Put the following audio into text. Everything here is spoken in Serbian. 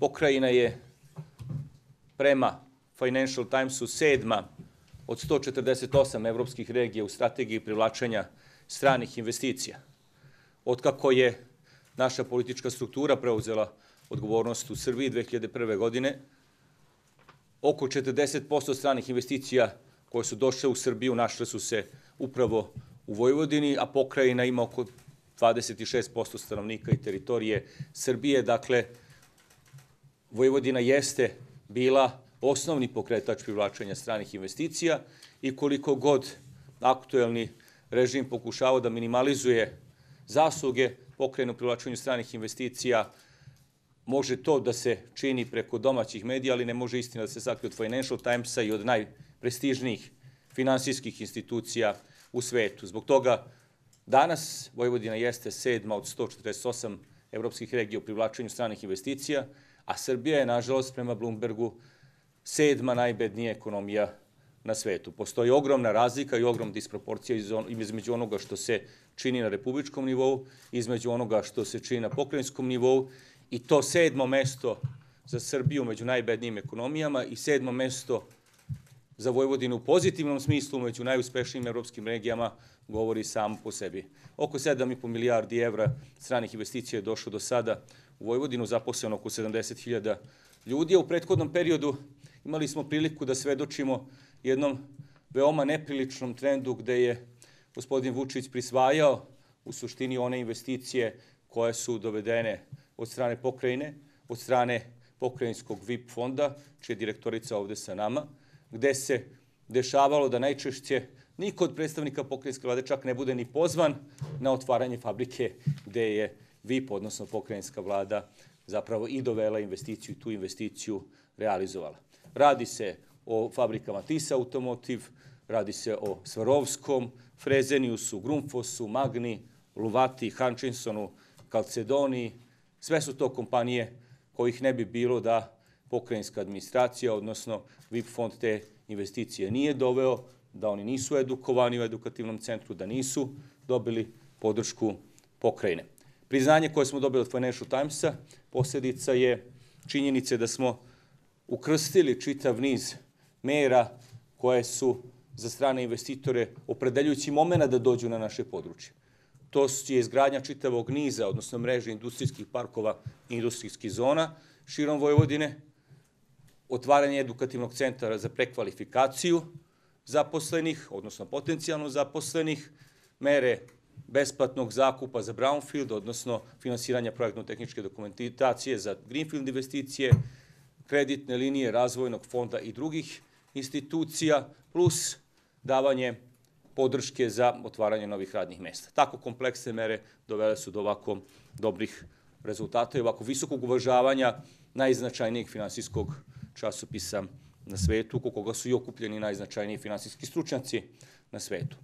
Pokrajina je prema Financial Timesu sedma od 148 evropskih regija u strategiji privlačenja stranih investicija. Otkako je naša politička struktura preuzela odgovornost u Srbiji 2001. godine, oko 40% stranih investicija koje su došle u Srbiju našle su se upravo u Vojvodini, a pokrajina ima oko 26% stanovnika i teritorije Srbije. Dakle, Vojvodina jeste bila osnovni pokretač privlačenja stranih investicija i koliko god aktuelni režim pokušavao da minimalizuje zasluge pokrenu privlačenju stranih investicija, može to da se čini preko domaćih medija, ali ne može istina da se sakrije od Financial Timesa i od najprestižnijih finansijskih institucija u svetu. Zbog toga danas Vojvodina jeste sedma od 148 evropskih regija u privlačenju stranih investicija, a Srbija je, nažalost, prema Bloombergu, sedma najbednija ekonomija na svetu. Postoji ogromna razlika i ogrom disproporcija između onoga što se čini na republičkom nivou, između onoga što se čini na pokrajinskom nivou i to sedmo mesto za Srbiju među najbednijim ekonomijama i sedmo mesto za Vojvodinu u pozitivnom smislu među najuspešnijim evropskim regijama govori samo po sebi. Oko 7,5 milijardi evra stranih investicija je došlo do sada u Vojvodinu, zaposleno oko 70.000 ljudi, a u prethodnom periodu imali smo priliku da svedočimo jednom veoma nepriličnom trendu gde je gospodin Vučić prisvajao u suštini one investicije koje su dovedene od strane pokrajine, od strane pokrajinskog VIP fonda, čija je direktorica ovde sa nama, gde se dešavalo da najčešće niko od predstavnika pokrajinske vlade čak ne bude ni pozvan na otvaranje fabrike gde je VIP, odnosno pokrajinska vlada, zapravo i dovela investiciju i tu investiciju realizovala. Radi se o fabrikama TIS Automotive, radi se o Svarovskom, Frezeniusu, Grumfosu, Magni, Luvati, Hutchinsonu, Calcedoniji. Sve su to kompanije kojih ne bi bilo da pokrajinska administracija, odnosno VIP fond te investicije nije doveo, da oni nisu edukovani u edukativnom centru, da nisu dobili podršku pokrajine. Priznanje koje smo dobili od Financial Timesa posljedica je činjenice da smo ukrstili čitav niz mera koje su za strane investitore opredeljujući momena da dođu na naše područje. To je izgradnja čitavog niza, odnosno mreže industrijskih parkova i industrijskih zona širom Vojvodine, otvaranje edukativnog centra za prekvalifikaciju zaposlenih, odnosno potencijalno zaposlenih, mere besplatnog zakupa za Brownfield, odnosno finansiranja projektno-tehničke dokumentacije za Greenfield investicije, kreditne linije razvojnog fonda i drugih institucija, plus davanje podrške za otvaranje novih radnih mesta. Tako kompleksne mere dovele su do ovako dobrih rezultata i ovako visokog uvažavanja najznačajnijeg finansijskog časopisa na svetu, oko koga su i okupljeni najznačajniji finansijski stručnjaci na svetu.